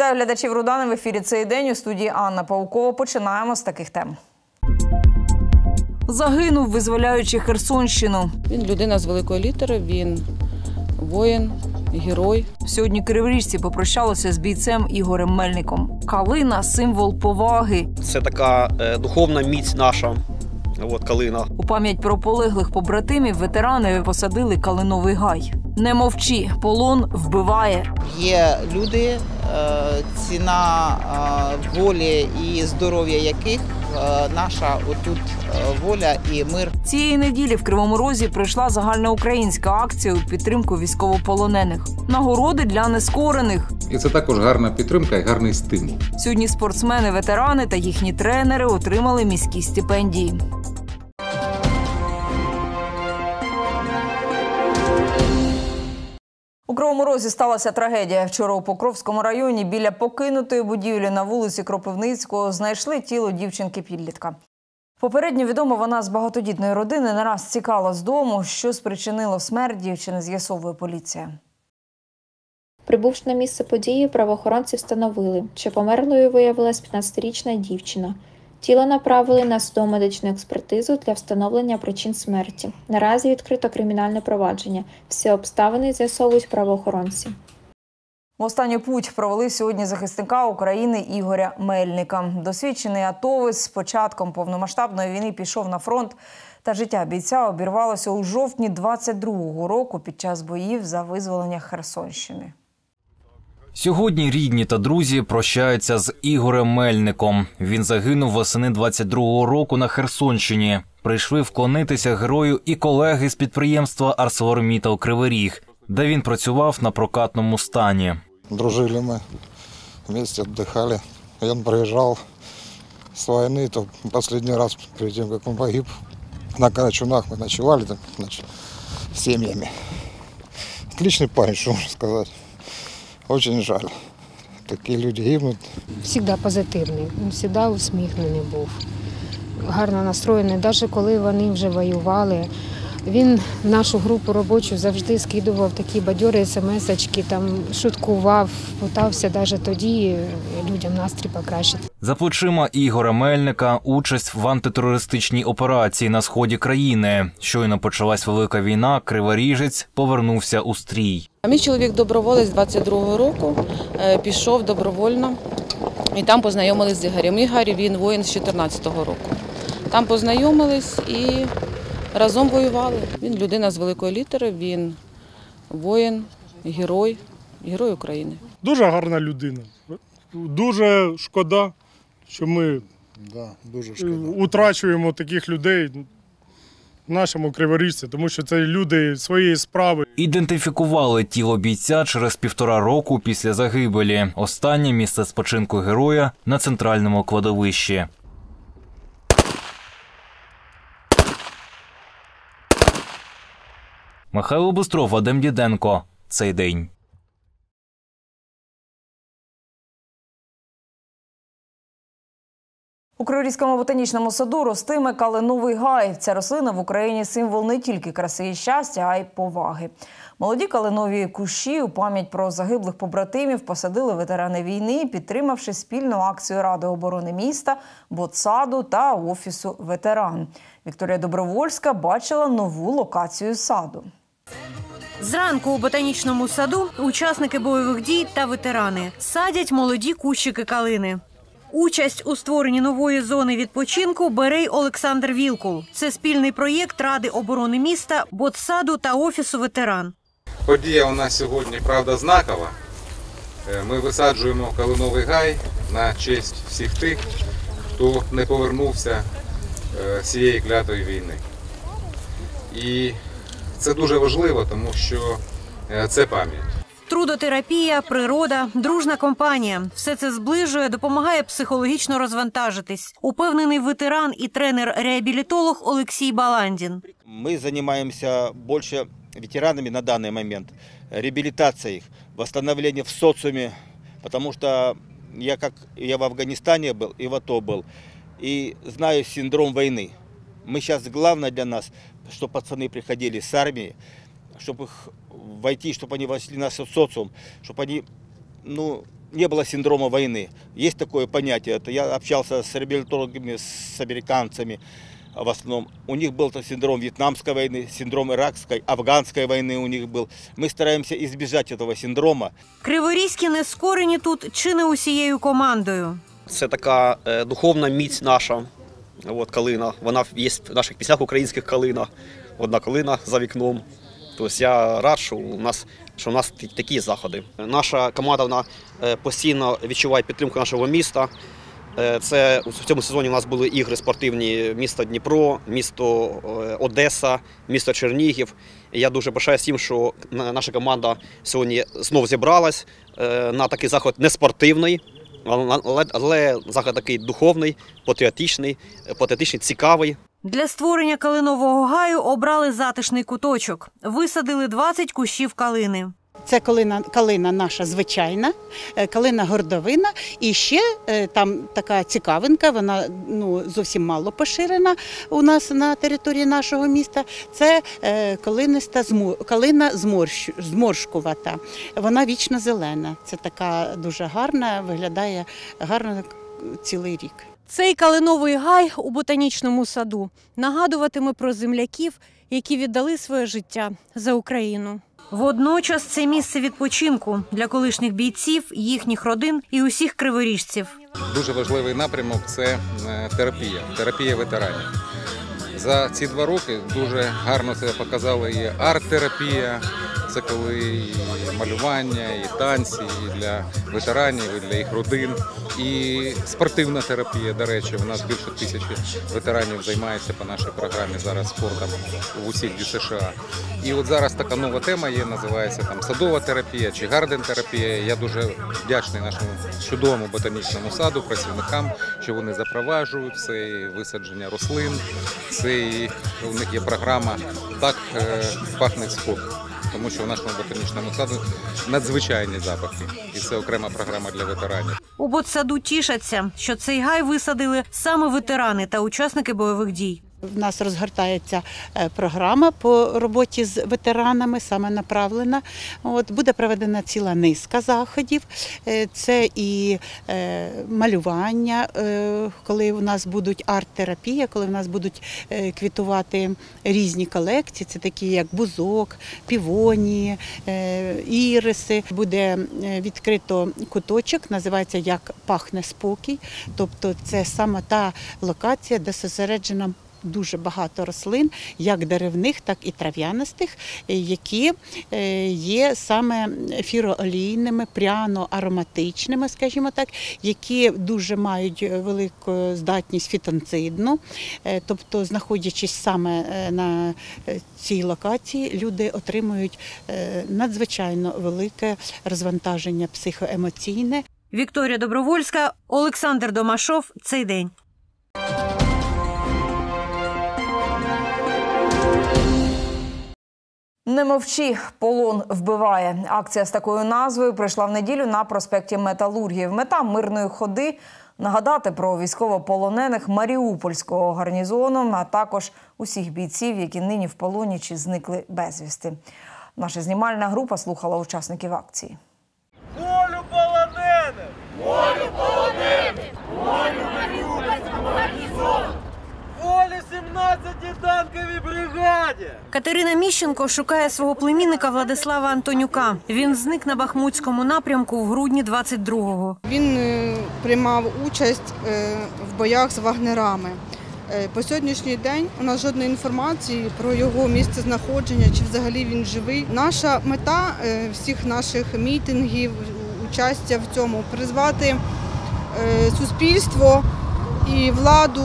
Вітаю глядачів Рудани в ефірі цей день у студії Анна Паукова. Починаємо з таких тем. Загинув, визволяючи Херсонщину. Він людина з великої літери, він воїн, герой. Сьогодні криворіжці попрощалися з бійцем Ігорем Мельником. Калина символ поваги. Це така е, духовна міць наша. От калина. У пам'ять про полеглих побратимів ветерани посадили калиновий гай. Не мовчи, полон вбиває. Є люди, е, ціна е, волі і здоров'я яких е, наша отут воля і мир. Цієї неділі в Кривому Розі прийшла загальноукраїнська акція у підтримку військовополонених. Нагороди для нескорених. І це також гарна підтримка і гарний стимул. Сьогодні спортсмени, ветерани та їхні тренери отримали міські стипендії. У Кривому Розі сталася трагедія. Вчора у Покровському районі біля покинутої будівлі на вулиці Кропивницького знайшли тіло дівчинки-підлітка. Попередньо відомо, вона з багатодітної родини не раз цікала з дому, що спричинило смерть дівчини, з'ясовує поліція. Прибувши на місце події, правоохоронці встановили, що померлою виявилась 15-річна дівчина. Тіло направили на судово-медичну експертизу для встановлення причин смерті. Наразі відкрито кримінальне провадження. Всі обставини з'ясовують правоохоронці. В останню путь провели сьогодні захисника України Ігоря Мельника. Досвідчений атовець з початком повномасштабної війни пішов на фронт. Та життя бійця обірвалося у жовтні 22-го року під час боїв за визволення Херсонщини. Сьогодні рідні та друзі прощаються з Ігорем Мельником. Він загинув восени 22-го року на Херсонщині. Прийшли вклонитися герою і колеги з підприємства «Арселормітал Кривий Ріг», де він працював на прокатному стані. Дружили мы, вместе отдыхали. И он приезжал с войны, то последний раз перед тем, как он погиб, на Карачунах мы ночевали там, значит, с семьями. Отличный парень, что можно сказать. Очень жаль. Такі люди гинуть. Всегда позитивний, завжди усміхнений був, гарно настроєний, навіть коли вони вже воювали. Він в нашу групу робочу завжди скидував такі бадьори смс-очки, там шуткував, питався навіть тоді людям настрій покращити. За плечима Ігора Мельника участь в антитерористичній операції на сході країни. Щойно почалась велика війна. Криворіжець повернувся у стрій. А мій чоловік доброволець 22-го року е, пішов добровольно і там познайомились з Ігорем. Ігор він воїн з 14-го року. Там познайомились і разом воювали. Він людина з великої літери, він воїн, герой, герой України. Дуже гарна людина. Дуже шкода, що ми Да, дуже е, шкода. утрачуємо таких людей в нашому криворіжці, тому що це люди своєї справи. Ідентифікували тіло бійця через півтора року після загибелі. Останнє місце спочинку героя на центральному кладовищі. Михайло Бустров, Вадим Діденко. Цей день. У Криворізькому ботанічному саду ростиме калиновий гай. Ця рослина в Україні символ не тільки краси і щастя, а й поваги. Молоді калинові кущі у пам'ять про загиблих побратимів посадили ветерани війни, підтримавши спільну акцію Ради оборони міста, ботсаду та офісу ветеран. Вікторія Добровольська бачила нову локацію саду. Зранку у ботанічному саду учасники бойових дій та ветерани садять молоді кущики калини. Участь у створенні нової зони відпочинку бере й Олександр Вілкул. Це спільний проєкт Ради оборони міста, ботсаду та офісу ветеран. Подія у нас сьогодні, правда, знакова. Е, Ми висаджуємо калиновий гай на честь всіх тих, хто не повернувся е, з цієї клятої війни. І це дуже важливо, тому що е, це пам'ять. Трудотерапія, природа, дружна компанія все це зближує, допомагає психологічно розвантажитись. Упевнений ветеран і тренер-реабілітолог Олексій Баландін. Мы занимаемся больше ветеранами на данный момент, реабилитацией их, восстановлением в социуме, потому что я как я в Афганистане был и в АТО был, и знаю синдром войны. Мы сейчас главное для нас, чтобы пацаны приходили с армии, чтобы их войти, чтобы они вошли в наш социум, чтобы они ну, не было синдрома войны. Есть такое понятие. Это я общался с реабилитологами, с американцами в основном. У них был -то синдром вьетнамской войны, синдром иракской, афганской войны у них был. Мы стараемся избежать этого синдрома. Криворізькі не скорені тут чи не усією командою. Це така е, духовна міць наша. От калина. Вона є в наших піснях українських калина. Одна калина за вікном. Тобто я рад, що у нас, що у нас такі заходи. Наша команда вона е, постійно відчуває підтримку нашого міста. Е, Це в цьому сезоні у нас були ігри спортивні місто Дніпро, місто е, Одеса, місто Чернігів. Я дуже пишаюсь тим, що наша команда сьогодні знов зібралась на такий заход не спортивний, але, але, заклад такий духовний, патріотичний, е, патріотичний, цікавий. Для створення калинового гаю обрали затишний куточок. Висадили 20 кущів калини. Це калина, калина наша звичайна, е, калина гордовина. І ще е, там така цікавинка, вона ну, зовсім мало поширена у нас на території нашого міста. Це е, калиниста калина зморщ, зморшкувата. Вона вічно зелена. Це така дуже гарна, виглядає гарно цілий рік. Цей калиновий гай у ботанічному саду нагадуватиме про земляків, які віддали своє життя за Україну. Водночас це місце відпочинку для колишніх бійців, їхніх родин і усіх криворіжців. Дуже важливий напрямок це е, терапія, терапія ветеранів. За ці два роки дуже гарно себе показала і арт-терапія. Це коли і малювання, і танці, і для ветеранів, і для їх родин, і спортивна терапія. До речі, у нас більше тисячі ветеранів займається по нашій програмі зараз спортом в усіх ді США. І от зараз така нова тема є, називається там садова терапія чи гарден-терапія. Я дуже вдячний нашому чудовому ботанічному саду, працівникам, що вони запроваджують це висадження рослин. Це у них є програма так е, пахне спокій. Тому що в нашому ботанічному саду надзвичайні запахи, і це окрема програма для ветеранів. У ботсаду тішаться, що цей гай висадили саме ветерани та учасники бойових дій. В нас розгортається е, програма по роботі з ветеранами, саме направлена. От буде проведена ціла низка заходів. Е, Це і е, малювання, коли у нас будуть арт-терапія, коли у нас будуть квітувати різні колекції. Це такі як бузок, півонії, е, іриси. Буде відкрито куточок, називається Як пахне спокій. Тобто, це саме та локація, де зосереджена дуже багато рослин, як деревних, так і трав'янистих, е, які е, є саме ефіроолійними, пряно-ароматичними, скажімо так, які дуже мають велику здатність фітонцидну. Е, Тобто, знаходячись саме е, на е, цій локації, люди отримують е, надзвичайно велике розвантаження психоемоційне. Вікторія Добровольська, Олександр Домашов. Цей день. Не мовчи, полон вбиває. Акція з такою назвою прийшла в неділю на проспекті Металургів. Мета мирної ходи нагадати про військовополонених Маріупольського гарнізону, а також усіх бійців, які нині в полоні чи зникли безвісти. Наша знімальна група слухала учасників акції. Волю полонених! Волю полонених! Волю Маріупольському гарнізону! Волю 17-й танковій бригаді! Катерина Міщенко шукає свого племінника Владислава Антонюка. Він зник на Бахмутському напрямку в грудні 22-го. Він е, приймав участь е, в боях з вагнерами. Е, По сьогоднішній день у нас жодної інформації про його місце знаходження чи взагалі він живий. Наша мета всіх наших мітингів, участя в цьому призвати суспільство і владу,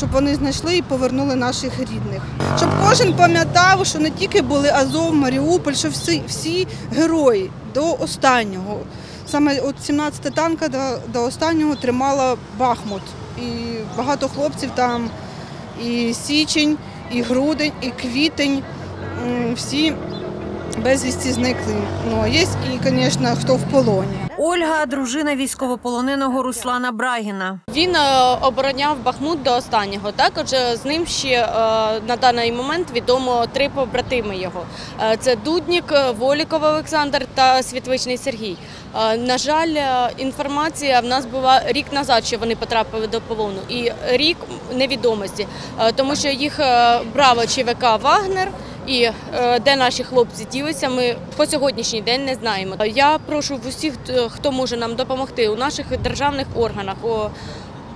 щоб вони знайшли і повернули наших рідних. Щоб кожен пам'ятав, що не тільки були Азов, Маріуполь, що всі, всі герої до останнього. Саме от 17 танка до, до останнього тримала Бахмут. І багато хлопців там, і січень, і грудень, і квітень. Всі безвісті зникли. Ну, є і, звісно, хто в полоні. Ольга, дружина військовополоненого Руслана Брагіна. Він е, обороняв Бахмут до останнього. Також з ним ще е, на даний момент відомо три побратими його: Е, це Дуднік, Воліков Олександр та Світвичний Сергій. На жаль, інформація в нас була рік назад, що вони потрапили до полону, і рік невідомості, тому що їх брало ЧВК Вагнер. І е, де наші хлопці ділися, ми по сьогоднішній день не знаємо. Я прошу в усіх, хто може нам допомогти у наших державних органах.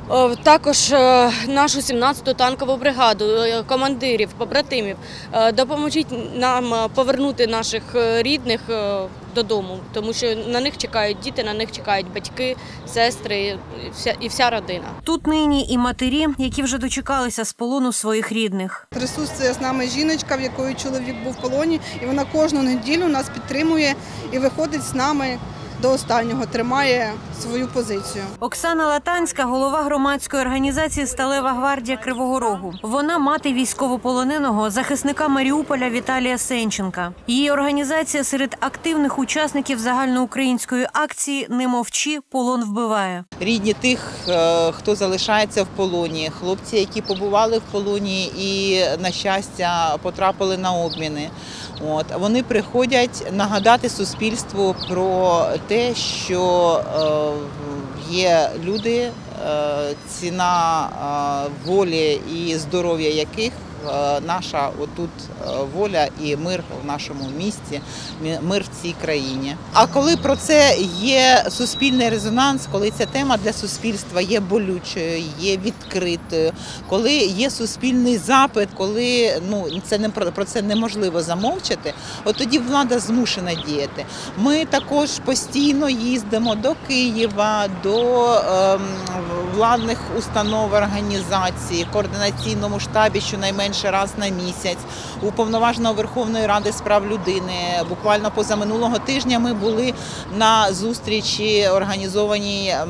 О, також е, нашу 17-ту танкову бригаду, е, командирів, побратимів. Е, Допоможіть нам е, повернути наших е, рідних е, додому, тому що на них чекають діти, на них чекають батьки, сестри і вся, і вся родина. Тут нині і матері, які вже дочекалися з полону своїх рідних. Присутствує з нами жіночка, в якої чоловік був в полоні, і вона кожну неділю нас підтримує і виходить з нами до останнього, тримає свою позицію. Оксана Латанська, голова громадської організації Сталева гвардія Кривого Рогу. Вона мати військовополоненого захисника Маріуполя Віталія Сенченка. Її організація серед активних учасників загальноукраїнської акції Не мовчи, полон вбиває. рідні тих, е, хто залишається в полоні, хлопці, які побували в полоні і, на щастя, потрапили на обміни. От вони приходять нагадати суспільству про те, що е, є люди, е, ціна е, волі і здоров'я яких наша отут е, воля і мир в нашому місті, мі- мир в цій країні. А коли про це є суспільний резонанс, коли ця тема для суспільства є болючою, є відкритою, коли є суспільний запит, коли ну це не про, це неможливо замовчати, от тоді влада змушена діяти. Ми також постійно їздимо до Києва, до ем, владних установ організацій, координаційному штабі щонайменше раз на місяць, у повноваженого Верховної Ради з прав людини. Буквально позаминулого тижня ми були на зустрічі, організованій ем,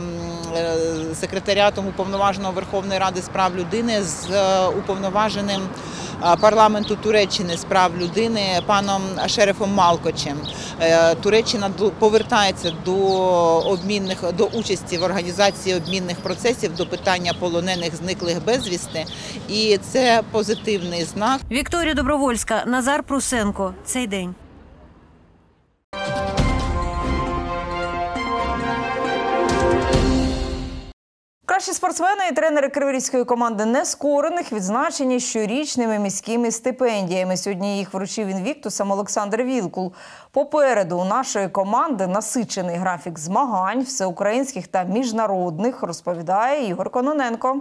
секретаріатом уповноваженого Верховної Ради з прав людини з е, уповноваженим е, парламенту Туреччини з прав людини паном Шерефом Малкочем. Е, Туреччина повертається до обмінних до участі в організації обмінних процесів до питання полонених зниклих безвісти, і це позитивний знак. Вікторія Добровольська, Назар Прусенко. Цей день. Кращі спортсмени і тренери криворізької команди нескорених відзначені щорічними міськими стипендіями. Сьогодні їх вручив інвіктусам Олександр Вілкул. Попереду у нашої команди насичений графік змагань всеукраїнських та міжнародних, розповідає Ігор Кононенко.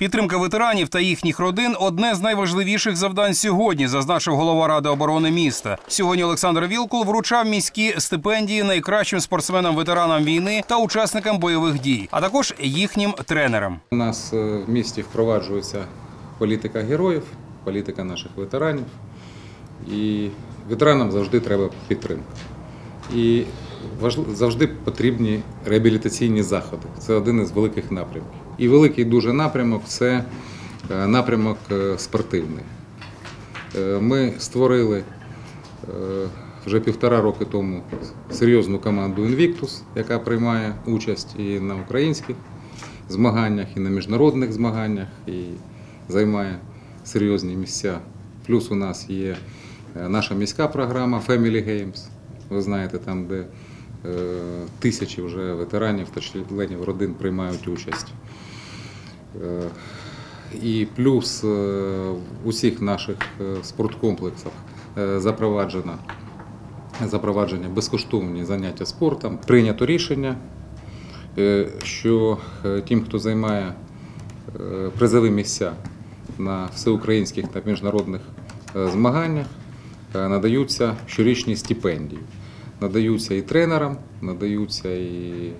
Підтримка ветеранів та їхніх родин одне з найважливіших завдань сьогодні, зазначив голова ради оборони міста. Сьогодні Олександр Вілкул вручав міські стипендії найкращим спортсменам-ветеранам війни та учасникам бойових дій, а також їхнім тренерам. У нас е, в місті впроваджується політика героїв, політика наших ветеранів. І ветеранам завжди треба підтримка. І завжди потрібні реабілітаційні заходи. Це один із великих напрямків. І великий дуже напрямок це е, напрямок е, спортивний. Е, Ми створили вже півтора роки тому серйозну команду Invictus, яка приймає участь і на українських змаганнях, і на міжнародних змаганнях, і займає серйозні місця. Плюс у нас є наша міська програма Family Games. Ви знаєте, там, де тисячі вже ветеранів та членів родин приймають участь. Е, І плюс е, в усіх наших е, спорткомплексах е, запроваджено запровадження безкоштовні заняття спортом. Прийнято рішення, е, що е, тим, хто займає е, призові місця на всеукраїнських та міжнародних е, змаганнях, е, надаються щорічні стипендії. Надаються і тренерам, надаються і е,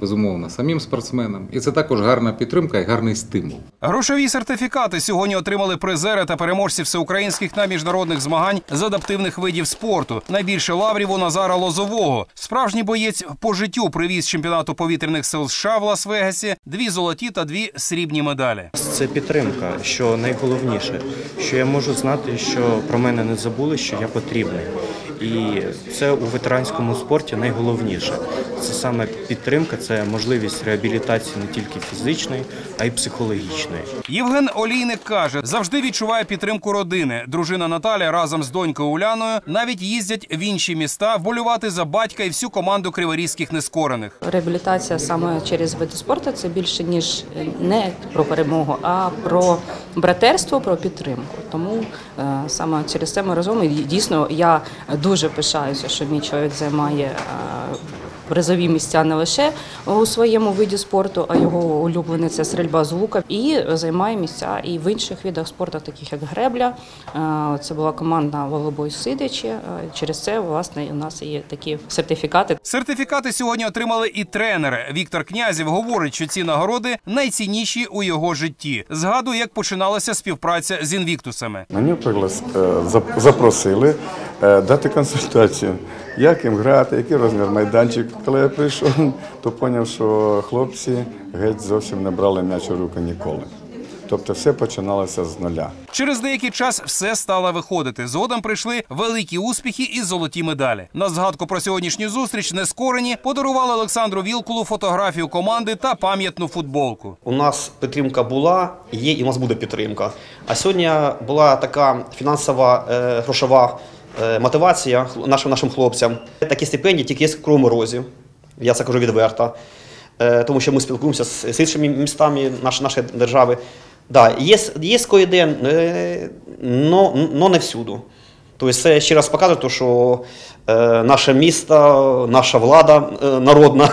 безумовно самим спортсменам. І це також гарна підтримка і гарний стимул. Грошові сертифікати сьогодні отримали призери та переможці всеукраїнських та міжнародних змагань з адаптивних видів спорту. Найбільше лаврів у Назара Лозового. Справжній боєць по життю привіз чемпіонату повітряних сил США в Лас-Вегасі дві золоті та дві срібні медалі. Це підтримка, що найголовніше, що я можу знати, що про мене не забули, що я потрібний. І це у ветеранському спорті найголовніше. Це саме підтримка, це можливість реабілітації не тільки фізичної, а й психологічної. Євген Олійник каже, завжди відчуває підтримку родини. Дружина Наталя разом з донькою Уляною навіть їздять в інші міста вболювати за батька і всю команду криворізьких нескорених. Реабілітація саме через види спорту це більше ніж не про перемогу, а про братерство, про підтримку. Тому е, саме через це ми разом і дійсно я дуже пишаюся, що мій чоловік займає. Призові місця не лише у своєму виді спорту, а його улюблений це стрільба з лука. І займає місця і в інших видах спорту, таких як гребля. Е, Це була команда волейбой Сидичі. Е, Через це власне у нас є такі сертифікати. Сертифікати сьогодні отримали і тренери. Віктор Князів говорить, що ці нагороди найцінніші у його житті. Згадує, як починалася співпраця з інвіктусами. Мені приглас... е, запросили е, дати консультацію, як їм грати, який розмір майданчик. Коли я прийшов, то зрозумів, що хлопці геть зовсім не брали м'яч у руки ніколи. Тобто все починалося з нуля. Через деякий час все стало виходити. Згодом прийшли великі успіхи і золоті медалі. На згадку про сьогоднішню зустріч нескорені подарували Олександру Вілкулу фотографію команди та пам'ятну футболку. У нас підтримка була, є і у нас буде підтримка. А сьогодні була така фінансова е, грошова е, мотивація нашим нашим хлопцям. Такі стипендії тільки є в Кривому Розі. Я це кажу відверто. Е, тому що ми спілкуємося з, іншими містами нашої держави. Да, є, є коїден, але не всюди. Тобто це ще раз показує, що е, наше місто, наша влада е, народна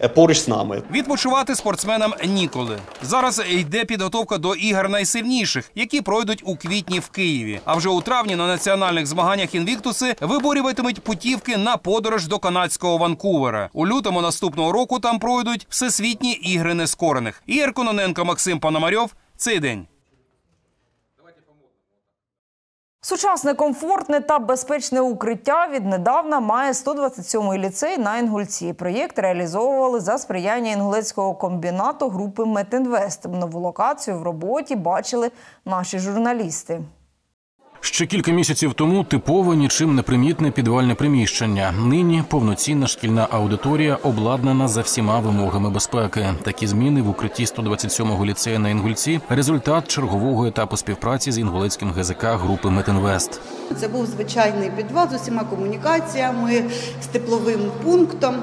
е, поруч з нами. Відпочивати спортсменам ніколи. Зараз йде підготовка до ігор найсильніших, які пройдуть у квітні в Києві. А вже у травні на національних змаганнях інвіктуси виборюватимуть путівки на подорож до канадського Ванкувера. У лютому наступного року там пройдуть всесвітні ігри нескорених. Ігор Кононенко, Максим Пономарьов. Цей день. Сучасне, комфортне та безпечне укриття віднедавна має 127-й ліцей на Інгульці. Проєкт реалізовували за сприяння інгулецького комбінату групи Метінвест. Нову локацію в роботі бачили наші журналісти. Ще кілька місяців тому типове нічим не примітне підвальне приміщення. Нині повноцінна шкільна аудиторія обладнана за всіма вимогами безпеки. Такі зміни в укритті 127-го ліцею на Інгульці результат чергового етапу співпраці з інгулецьким ГЗК групи Метинвест. Це був звичайний підвал з усіма комунікаціями, з тепловим пунктом.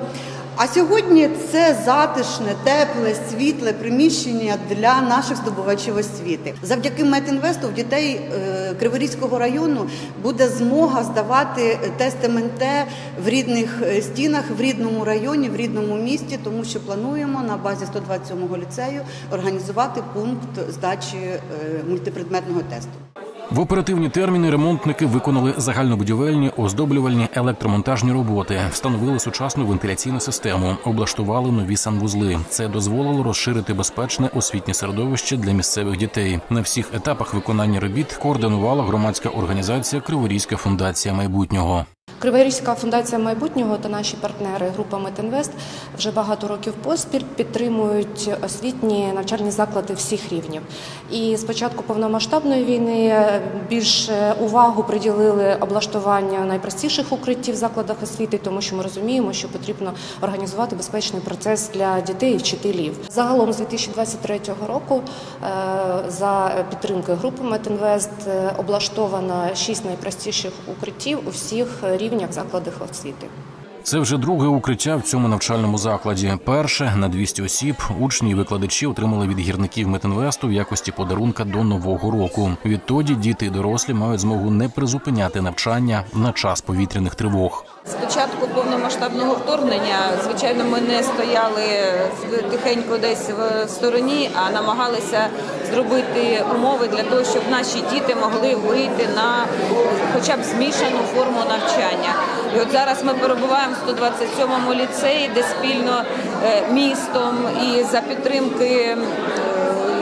А сьогодні це затишне, тепле, світле приміщення для наших здобувачів освіти. Завдяки Метінвесту в дітей е, Криворізького району буде змога здавати тести МНТ в рідних е, стінах, в рідному районі, в рідному місті, тому що плануємо на базі 127-го ліцею організувати пункт здачі е, мультипредметного тесту. В оперативні терміни ремонтники виконали загальнобудівельні, оздоблювальні електромонтажні роботи, встановили сучасну вентиляційну систему, облаштували нові санвузли. Це дозволило розширити безпечне освітнє середовище для місцевих дітей. На всіх етапах виконання робіт координувала громадська організація Криворізька фундація майбутнього. Криворізька фундація майбутнього та наші партнери група Метінвест вже багато років поспіль підтримують освітні навчальні заклади всіх рівнів. І з початку повномасштабної війни більше увагу приділили облаштування найпростіших укриттів в закладах освіти, тому що ми розуміємо, що потрібно організувати безпечний процес для дітей і вчителів. Загалом з 2023 року е, за підтримкою групи Метінвест е, облаштовано шість найпростіших укриттів у всіх рівнях закладах освіти. Це вже друге укриття в цьому навчальному закладі. Перше на 200 осіб учні і викладачі отримали від гірників Метинвесту в якості подарунка до нового року. Відтоді діти і дорослі мають змогу не призупиняти навчання на час повітряних тривог. З початку повномасштабного вторгнення, звичайно, ми не стояли тихенько десь в стороні, а намагалися зробити умови для того, щоб наші діти могли вийти на хоча б змішану форму навчання. І от зараз ми перебуваємо в 127-му ліцеї, де спільно е, містом і за підтримки е,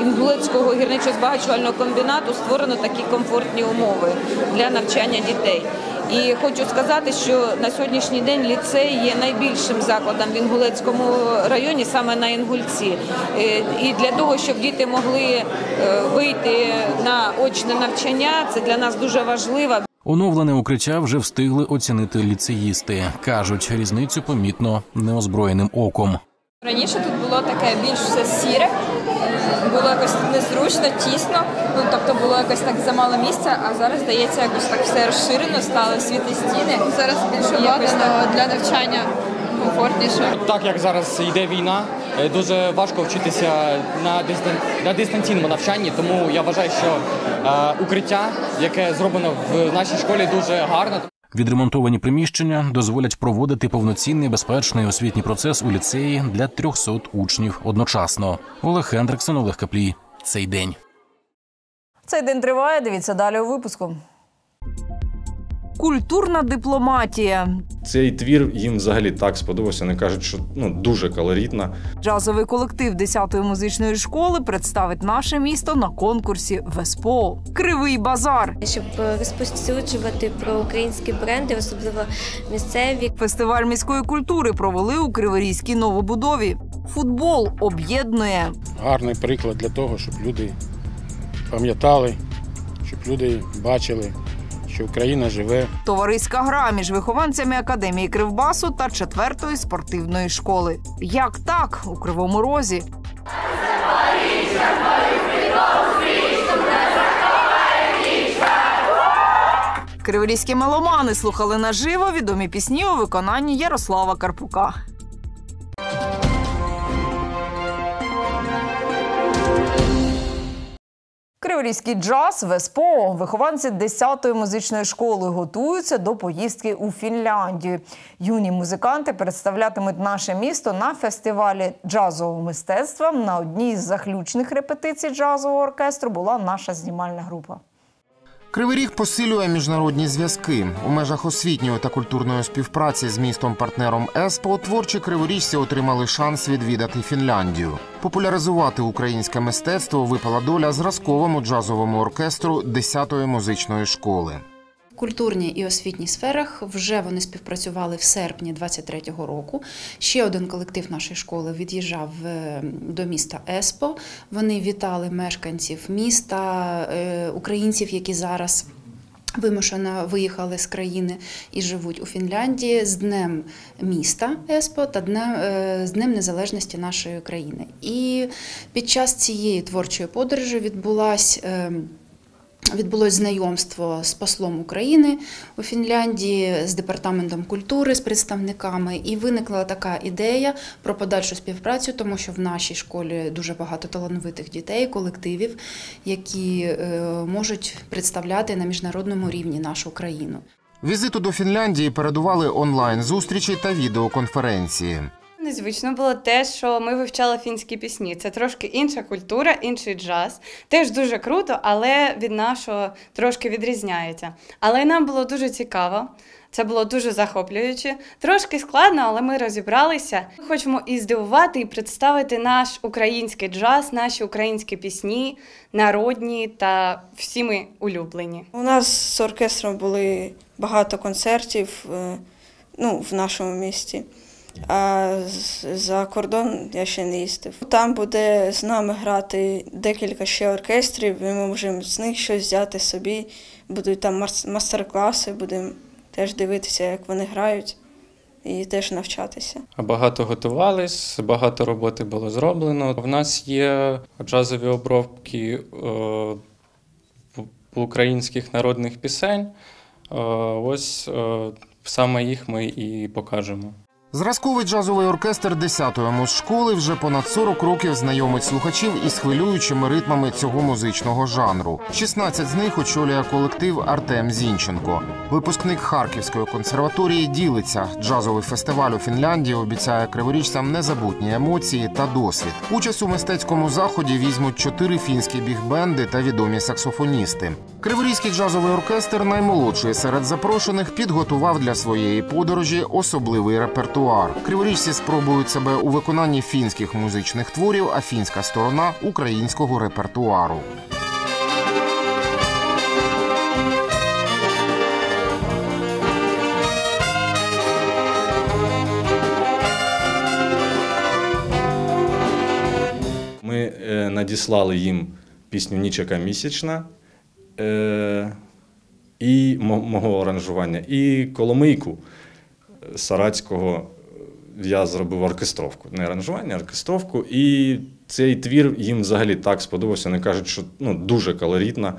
Інгулецького гірничо-збагачувального комбінату створено такі комфортні умови для навчання дітей. І хочу сказати, що на сьогоднішній день ліцей є найбільшим закладом в Інгулецькому районі, саме на Інгульці. Е, І для того, щоб діти могли е, вийти на очне навчання, це для нас дуже важливо. Оновлене укриття вже встигли оцінити ліцеїсти. кажуть, різницю помітно неозброєним оком. Раніше тут було таке більш все сіре, було якось незручно, тісно, ну тобто було якось так замало місця, а зараз здається, якось так все розширено, стало світлі стіни. Зараз більше обладнано для навчання комфортніше. Так як зараз йде війна, е, дуже важко вчитися на дистан... на дистанційному навчанні, тому я вважаю, що е, укриття, яке зроблено в нашій школі, дуже гарно. Відремонтовані приміщення дозволять проводити повноцінний безпечний освітній процес у ліцеї для 300 учнів одночасно. Олег Хендриксон, Олег Каплій. Цей день. Цей день триває. Дивіться далі у випуску. Культурна дипломатія. Цей твір їм взагалі так сподобався. Вони кажуть, що ну дуже калорітна. Джазовий колектив 10-ї музичної школи представить наше місто на конкурсі ВЕСПО. Кривий базар. щоб розповсюджувати про українські бренди, особливо місцеві. Фестиваль міської культури провели у Криворізькій новобудові. Футбол об'єднує. гарний приклад для того, щоб люди пам'ятали, щоб люди бачили, що Україна живе. Товариська гра між вихованцями академії Кривбасу та четвертої спортивної школи. Як так у Кривому Розі? Криворізькі меломани слухали наживо відомі пісні у виконанні Ярослава Карпука. Криворізький джаз ВЕСПО вихованці 10-ї музичної школи готуються до поїздки у Фінляндію. Юні музиканти представлятимуть наше місто на фестивалі джазового мистецтва. На одній з заключних репетицій джазового оркестру була наша знімальна група. Кривий Ріг посилює міжнародні зв'язки у межах освітньої та культурної співпраці з містом-партнером ЕСПО. Творчі криворіжці отримали шанс відвідати Фінляндію. Популяризувати українське мистецтво випала доля зразковому джазовому оркестру 10-ї музичної школи. Культурній і освітній сферах вже вони співпрацювали в серпні 23-го року. Ще один колектив нашої школи від'їжджав е, до міста Еспо. Вони вітали мешканців міста, е, українців, які зараз. Вимушено виїхали з країни і живуть у Фінляндії з Днем міста Еспо та Днем, е, з Днем Незалежності нашої країни. І під час цієї творчої подорожі відбулась. Відбулось знайомство з послом України у Фінляндії, з департаментом культури, з представниками, і виникла така ідея про подальшу співпрацю, тому що в нашій школі дуже багато талановитих дітей, колективів, які е, можуть представляти на міжнародному рівні нашу країну. Візиту до Фінляндії передували онлайн зустрічі та відеоконференції. Незвично було те, що ми вивчали фінські пісні. Це трошки інша культура, інший джаз. Теж дуже круто, але від нашого трошки відрізняється. Але нам було дуже цікаво. Це було дуже захоплююче. Трошки складно, але ми розібралися. Ми хочемо і здивувати, і представити наш український джаз, наші українські пісні, народні та всі ми улюблені. У нас з оркестром були багато концертів е, ну, в нашому місті. А за кордон я ще не їздив. Там буде з нами грати декілька ще оркестрів, ми можемо з них щось взяти собі. Будуть там мас- мастер-класи, будемо теж дивитися, як вони грають, і теж навчатися. Багато готувались, багато роботи було зроблено. В нас є джазові обробки е, українських народних пісень. Е, Ось е, саме їх ми і покажемо. Зразковий джазовий оркестр 10-ї музшколи вже понад 40 років знайомить слухачів із хвилюючими ритмами цього музичного жанру. 16 з них очолює колектив Артем Зінченко. Випускник Харківської консерваторії ділиться. Джазовий фестиваль у Фінляндії обіцяє криворіжцям незабутні емоції та досвід. Участь у мистецькому заході візьмуть чотири фінські бігбенди та відомі саксофоністи. Криворізький джазовий оркестр, наймолодший серед запрошених, підготував для своєї подорожі особливий репертуар. Криворіжці спробують себе у виконанні фінських музичних творів, а фінська сторона українського репертуару. Ми е, надіслали їм пісню Нічека місячна. Е, і мого аранжування, і коломийку Сарацького я зробив оркестровку. Не аранжування, а оркестровку. І цей твір їм взагалі так сподобався. Вони кажуть, що ну, дуже колоритна,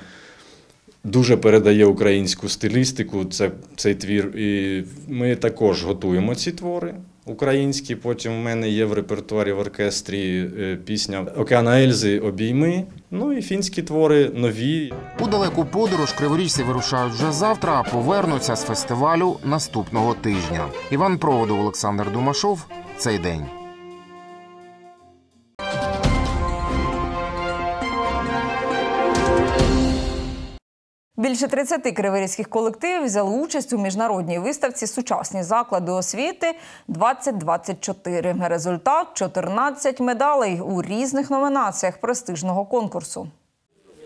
дуже передає українську стилістику. Це, цей твір. І ми також готуємо ці твори. Українські, потім в мене є в репертуарі в оркестрі е, пісня Океана Ельзи Обійми. Ну і фінські твори нові. У далеку подорож криворіжці вирушають вже завтра, а повернуться з фестивалю наступного тижня. Іван Проводов, Олександр Думашов. Цей день. Більше 30 криворізьких колективів взяли участь у міжнародній виставці Сучасні заклади освіти 2024. Результат 14 медалей у різних номінаціях престижного конкурсу.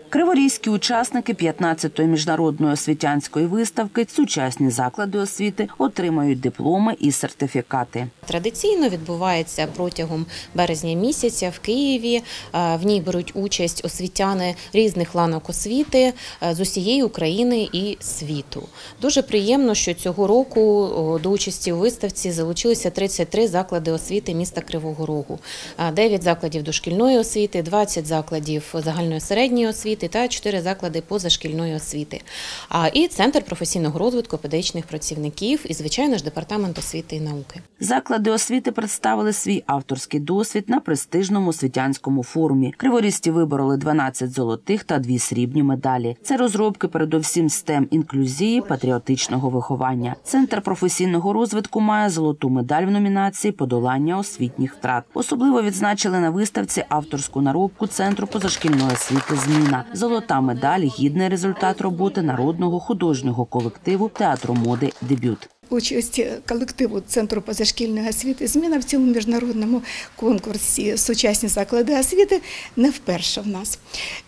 Криворізькі учасники 15-ї міжнародної освітянської виставки Сучасні заклади освіти отримають дипломи і сертифікати. Традиційно відбувається протягом березня місяця в Києві. Е, В ній беруть участь освітяни різних ланок освіти е, з усієї України і світу. Дуже приємно, що цього року до участі у виставці залучилися 33 заклади освіти міста Кривого Рогу, Е, 9 закладів дошкільної освіти, 20 закладів загальної середньої освіти та 4 заклади позашкільної освіти. А і центр професійного розвитку педагогічних працівників і, звичайно ж, департамент освіти і науки. Заклади освіти представили свій авторський досвід на престижному освітянському форумі. Криворізькі вибороли 12 золотих та 2 срібні медалі. Це розробки передовсім STEM інклюзії, патріотичного виховання. Центр професійного розвитку має золоту медаль в номінації Подолання освітніх втрат. Особливо відзначили на виставці авторську наробку центру позашкільної освіти Зміна. Золота медаль гідний результат роботи народного художнього колективу театру моди Дебют. Участь колективу Центру позашкільної освіти зміна в цьому міжнародному конкурсі Сучасні заклади освіти не вперше в нас.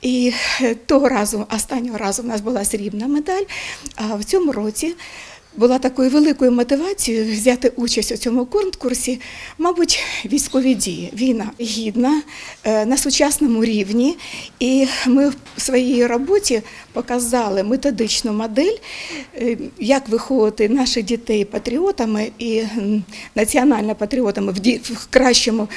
І того разу, останнього разу, в нас була срібна медаль, а в цьому році. Була такою великою мотивацією взяти участь у цьому конкурсі, мабуть, військові дії. Війна гідна е, на сучасному рівні, і ми в своїй роботі показали методичну модель, е, як виховувати наших дітей патріотами і м, національно патріотами в ді- в кращому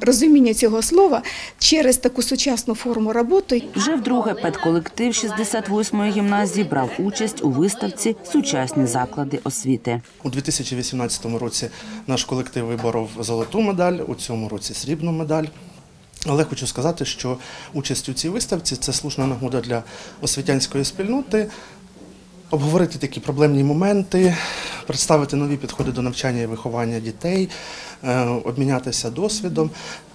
розумінні цього слова через таку сучасну форму роботи. Вже вдруге педколектив 68-ї гімназії брав участь у виставці Сучасні заклади освіти. У 2018 році наш колектив виборов золоту медаль, у цьому році срібну медаль. Але хочу сказати, що участь у цій виставці це слушна нагода для освітянської спільноти обговорити такі проблемні моменти, представити нові підходи до навчання і виховання дітей, е, обмінятися досвідом,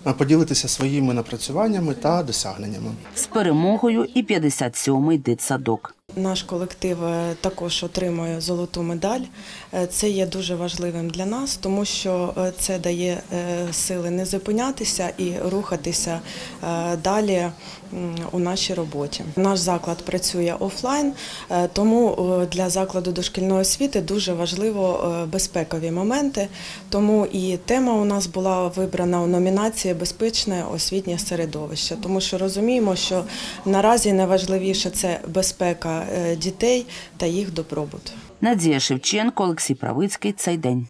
е, поділитися своїми напрацюваннями та досягненнями. З перемогою і 57-й дитсадок. Наш колектив е, також отримує золоту медаль. Е, Це є дуже важливим для нас, тому що е, це дає сили не зупинятися і рухатися далі у нашій роботі. Наш заклад працює офлайн, е, тому е, для закладу дошкільної освіти дуже важливо е, безпекові моменти. Тому і тема у нас була вибрана у номінації Безпечне освітнє середовище, тому що розуміємо, що наразі найважливіше це безпека дітей та їх добробут. Надія Шевченко, Олексій Правицький. Цей день.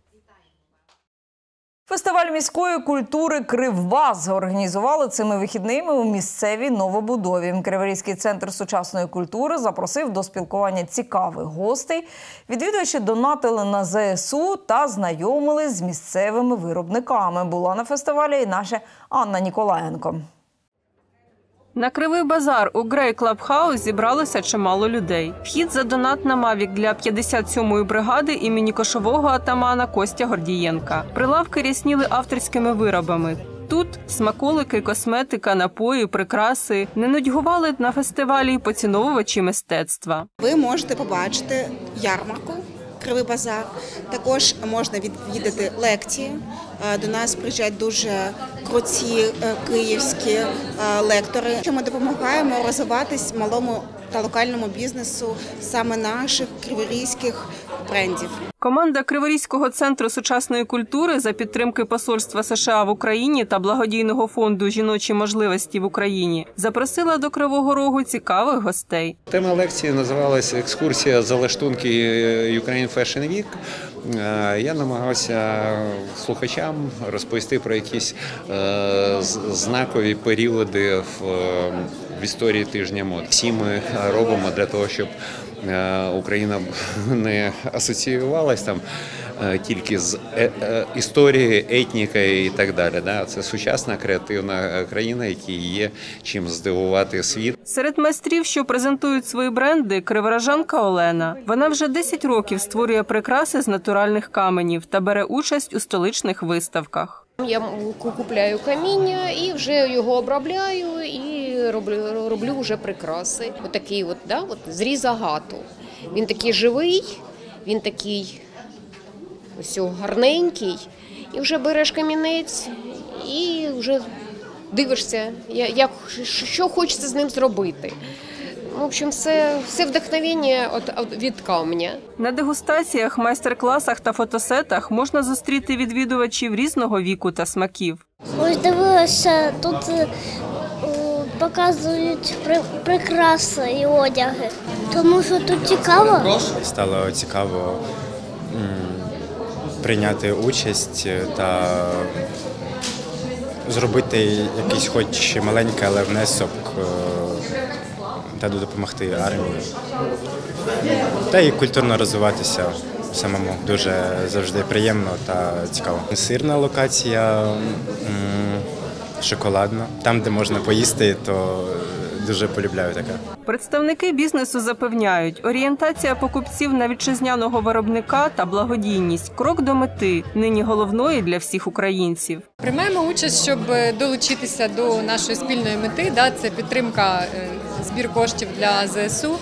Фестиваль міської культури Кривбас організували цими вихідними у місцевій новобудові. Криворізький центр сучасної культури запросив до спілкування цікавих гостей. Відвідувачі донатили на ЗСУ та знайомили з місцевими виробниками. Була на фестивалі і наша Анна Ніколаєнко. На кривий базар у Грей Клабхаус зібралося чимало людей. Вхід за донат на Мавік для 57-ї бригади імені кошового атамана Костя Гордієнка. Прилавки рясніли авторськими виробами. Тут смаколики, косметика, напої, прикраси не нудьгували на фестивалі поціновувачі мистецтва. Ви можете побачити ярмарку Кривий базар. Також можна відвідати лекції. Е, До нас приїжджають дуже круті е, київські е, лектори. Що Ми допомагаємо розвиватись малому та локальному бізнесу саме наших криворізьких брендів. Команда Криворізького центру сучасної культури за підтримки Посольства США в Україні та благодійного фонду Жіночі можливості в Україні запросила до Кривого Рогу цікавих гостей. Тема лекції називалася Екскурсія за лаштунки Ukraine Fashion Week. Я намагався слухачам розповісти про якісь е, знакові періоди в, в історії тижня мод. Всі ми робимо для того, щоб е, Україна не асоціювалась там тільки з е- е, історією, етнікою і так далі. Да? Це сучасна креативна країна, якій є чим здивувати світ. Серед майстрів, що презентують свої бренди, криворожанка Олена. Вона вже 10 років створює прикраси з натуральних каменів та бере участь у столичних виставках. Я ку- купляю каміння і вже його обробляю і роблю, роблю вже прикраси. Отакий от, да, от зріз агату. Він такий живий, він такий ось гарненький. І вже береш камінець і вже дивишся, як, що хочеться з ним зробити. В общем, все, все вдохновення от, от, від камня. На дегустаціях, майстер-класах та фотосетах можна зустріти відвідувачів різного віку та смаків. Ось дивилася, тут е, показують при- прикраси і одяги. Тому що тут цікаво. Стало цікаво м, прийняти участь та зробити якийсь хоч маленький, але внесок е, та допомогти армії. Та і культурно розвиватися самому дуже завжди приємно та цікаво. Сирна локація, шоколадна. Там, де можна поїсти, то дуже полюбляю таке. Представники бізнесу запевняють, орієнтація покупців на вітчизняного виробника та благодійність крок до мети, нині головної для всіх українців. Приймаємо участь, щоб е, долучитися до нашої спільної мети. Да, це підтримка е, збір коштів для ЗСУ.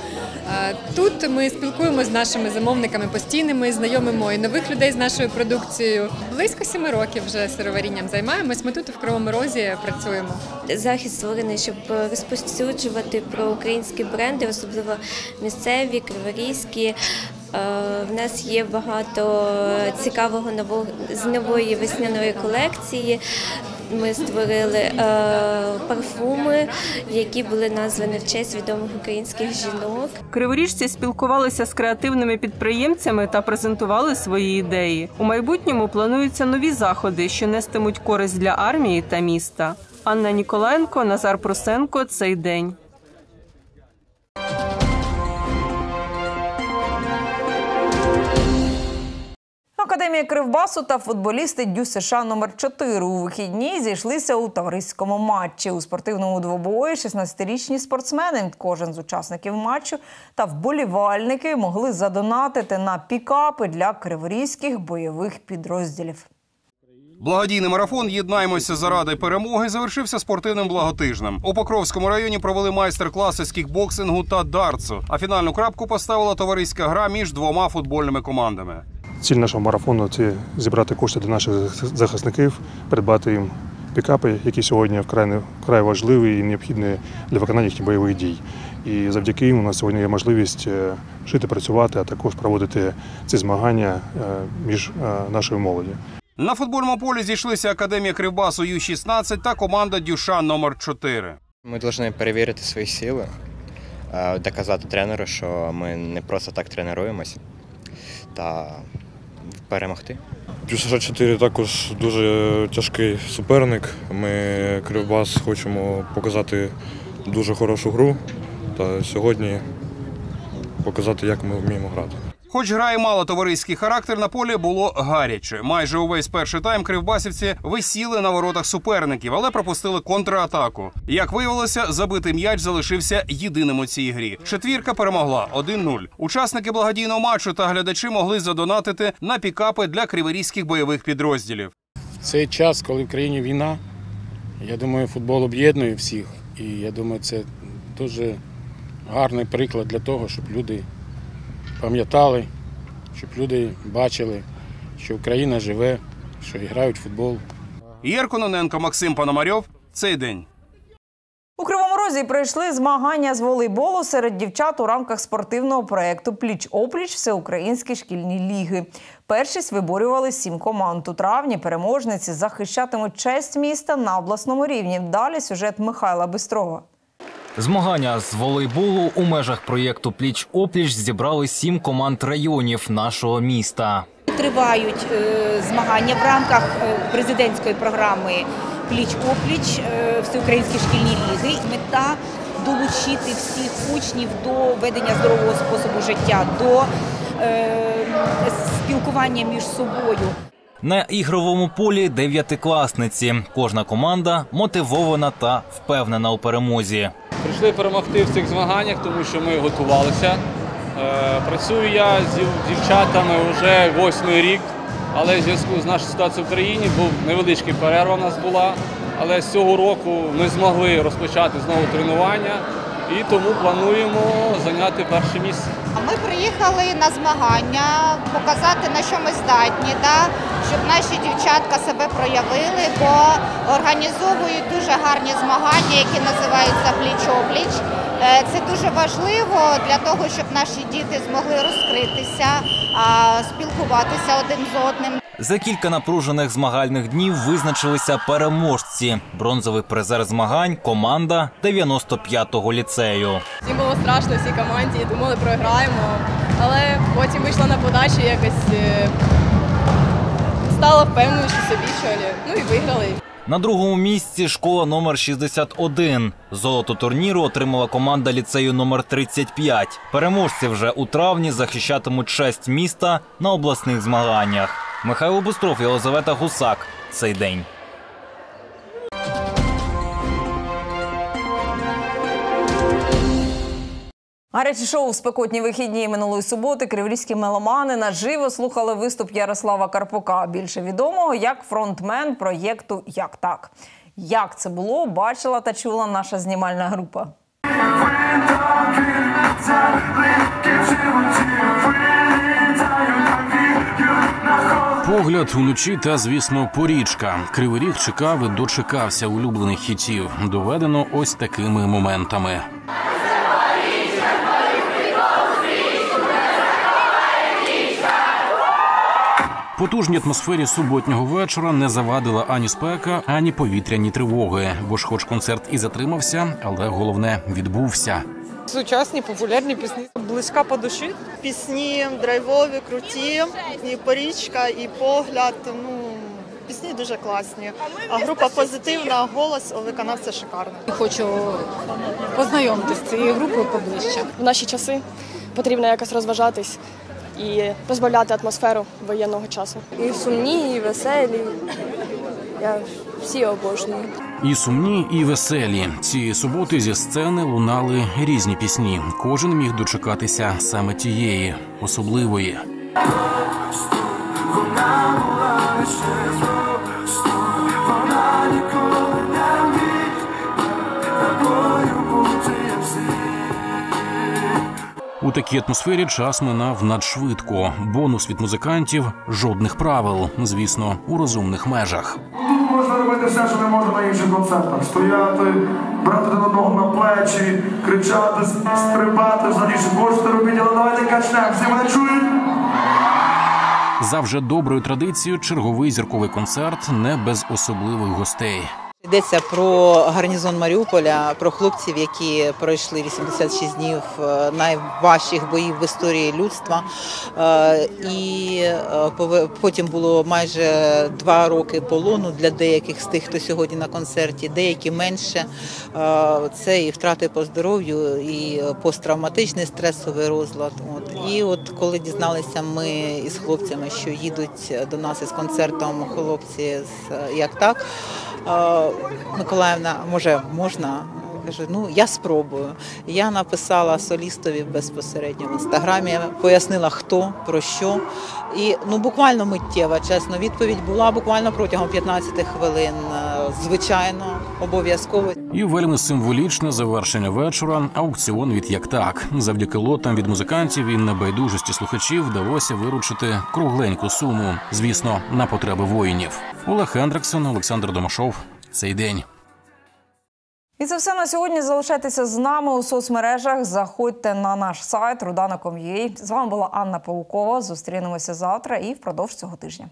Е, Тут ми спілкуємося з нашими замовниками постійними, знайомимо і нових людей з нашою продукцією. Близько семи років вже сироварінням займаємось. Ми тут в Кривому Розі працюємо. Захід створений, щоб розповсюджувати про українські бренди, особливо місцеві, криворізькі. Е, В нас є багато цікавого нового з нової весняної колекції. Ми створили е, парфуми, які були названі в честь відомих українських жінок. Криворіжці спілкувалися з креативними підприємцями та презентували свої ідеї. У майбутньому плануються нові заходи, що нестимуть користь для армії та міста. Анна Ніколаєнко, Назар Просенко, Цей день. Академія Кривбасу та футболісти Дю США номер 4 у вихідні зійшлися у товариському матчі. У спортивному двобої 16-річні спортсмени, кожен з учасників матчу та вболівальники могли задонатити на пікапи для криворізьких бойових підрозділів. Благодійний марафон Єднаймося заради перемоги завершився спортивним благотижнем. У Покровському районі провели майстер-класи з кікбоксингу та дартсу. А фінальну крапку поставила товариська гра між двома футбольними командами. Ціль нашого марафону це зібрати кошти для наших захисників, придбати їм пікапи, які сьогодні вкрай, вкрай важливі і необхідні для виконання їхніх бойових дій. І завдяки їм у нас сьогодні є можливість е, жити, працювати, а також проводити ці змагання е, між е, нашою молоді. На футбольному полі зійшлися Академія Кривбасу Ю-16 та команда Дюша номер 4 Ми повинні перевірити свої сили, доказати тренеру, що ми не просто так тренуємось, та перемогти. Дюсаша 4 також дуже тяжкий суперник. Ми Кривбас хочемо показати дуже хорошу гру та сьогодні показати, як ми вміємо грати. Хоч гра і мала товариський характер, на полі було гаряче. Майже увесь перший тайм кривбасівці висіли на воротах суперників, але пропустили контратаку. Як виявилося, забитий м'яч залишився єдиним у цій грі. Четвірка перемогла 1-0. Учасники благодійного матчу та глядачі могли задонатити на пікапи для криворізьких бойових підрозділів. В цей час, коли в країні війна, я думаю, футбол об'єднує всіх. І я думаю, це дуже гарний приклад для того, щоб люди пам'ятали, щоб люди бачили, що Україна живе, що грають в футбол. Єр Кононенко, Максим Пономарьов. Цей день. У Кривому Запорозі пройшли змагання з волейболу серед дівчат у рамках спортивного проєкту Пліч-опліч Всеукраїнські шкільні ліги. Першість виборювали сім команд. У травні переможниці захищатимуть честь міста на обласному рівні. Далі сюжет Михайла Бистрова. Змагання з волейболу у межах проєкту Пліч опліч зібрали сім команд районів нашого міста. Тривають е, змагання в рамках е, президентської програми Пліч-опліч е, Всеукраїнські шкільні ліги. Мета долучити всіх учнів до ведення здорового способу життя, до спілкування між собою. На ігровому полі дев'ятикласниці. Кожна команда мотивована та впевнена у перемозі. Прийшли перемогти в цих змаганнях, тому що ми готувалися. Е, Працюю я з дівчатами вже восьмий рік, але в зв'язку з нашою ситуацією в країні був невеличкий перерва у нас була. Але з цього року ми змогли розпочати знову тренування і тому плануємо зайняти перше місце. Ми приїхали на змагання показати, на що ми здатні, да? щоб наші дівчатка себе проявили, бо організовують дуже гарні змагання, які називаються пліч-опліч. Е, Це дуже важливо для того, щоб наші діти змогли розкритися, спілкуватися один з одним. За кілька напружених змагальних днів визначилися переможці. Бронзовий призер змагань команда 95-го ліцею. Всім було страшно всій команді, думали, програємо. Але потім вийшла на подачу, якось е, стала впевненіше собі, що ли. Ну і виграли. На другому місці школа номер 61. Золото турніру отримала команда ліцею номер 35. Переможці вже у травні захищатимуть честь міста на обласних змаганнях. Михайло Бустров, Єлизавета Гусак. Цей день. Гарячі шоу в спекотні вихідні минулої суботи криворізькі меломани наживо слухали виступ Ярослава Карпука, більше відомого як фронтмен проєкту Як так. Як це було, бачила та чула наша знімальна група. Погляд уночі та, звісно, порічка. Кривий ріг чекав і дочекався улюблених хітів. Доведено ось такими моментами. Потужній атмосфері суботнього вечора не завадила ані спека, ані повітряні тривоги. Бо ж, хоч концерт і затримався, але головне відбувся. Сучасні популярні пісні. Близька по душі. Пісні драйвові, круті, і порічка, і погляд. Ну пісні дуже класні. А група позитивна, голос у виконавця шикарний. Хочу познайомитися з цією групою поближче. В наші часи потрібно якось розважатись і розбавляти атмосферу воєнного часу. І сумні, і веселі. Я всі обожнюю. І сумні, і веселі. Цієї суботи зі сцени лунали різні пісні. Кожен міг дочекатися саме тієї особливої. У такій атмосфері час минав надшвидко. Бонус від музикантів жодних правил, звісно, у розумних межах. Тут можна робити все, що не можна на інших концертах. Стояти, брати один одного на плечі, кричати, стрибати, взагалі, що можете робити, але давайте качнемо. Всі мене чують? За вже доброю традицією, черговий зірковий концерт не без особливих гостей. Йдеться про гарнізон Маріуполя, про хлопців, які пройшли 86 днів е, найважчих боїв в історії людства. Е, І е, потім було майже два роки полону для деяких з тих, хто сьогодні на концерті, деякі менше. Це і втрати по здоров'ю, і посттравматичний стресовий розлад. От. І от коли дізналися ми із хлопцями, що їдуть до нас із концертом хлопці з як так. Миколаївна, може, можна? Кажу, ну я спробую. Я написала солістові безпосередньо в інстаграмі, пояснила хто про що. І ну буквально миттєва, чесно, відповідь була буквально протягом 15 хвилин. Е, Звичайно, обов'язково. І вельми символічне завершення вечора. Аукціон від як так. Завдяки лотам від музикантів і небайдужості слухачів вдалося виручити кругленьку суму. Звісно, на потреби воїнів. Олег Хендриксон, Олександр Домашов. Цей день. І це все на сьогодні. Залишайтеся з нами у соцмережах. Заходьте на наш сайт rudana.com.ua. З вами була Анна Паукова. Зустрінемося завтра і впродовж цього тижня.